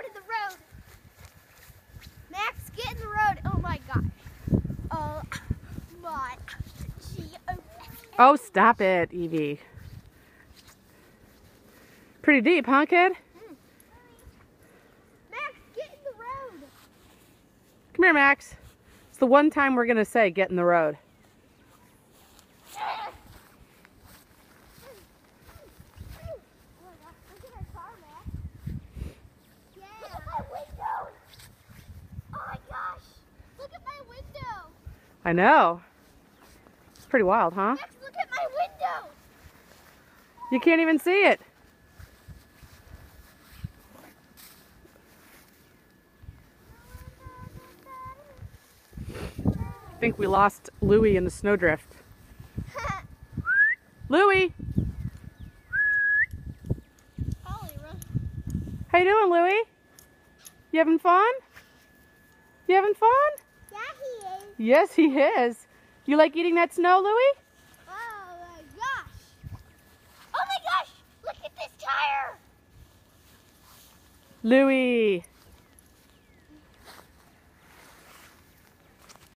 road, in the road. Max, get in the road. Oh my gosh. Oh my. Oh, stop it, Evie. Pretty deep, huh, kid? Hmm. Max, get in the road. Come here, Max. It's the one time we're going to say get in the road. I know. It's pretty wild, huh? Max, look at my window. You can't even see it. I think we lost Louie in the snowdrift. Louie! How you doing, Louie? You having fun? You having fun? Yeah, he is. Yes, he is. You like eating that snow, Louie? Oh my gosh. Oh my gosh, look at this tire. Louie.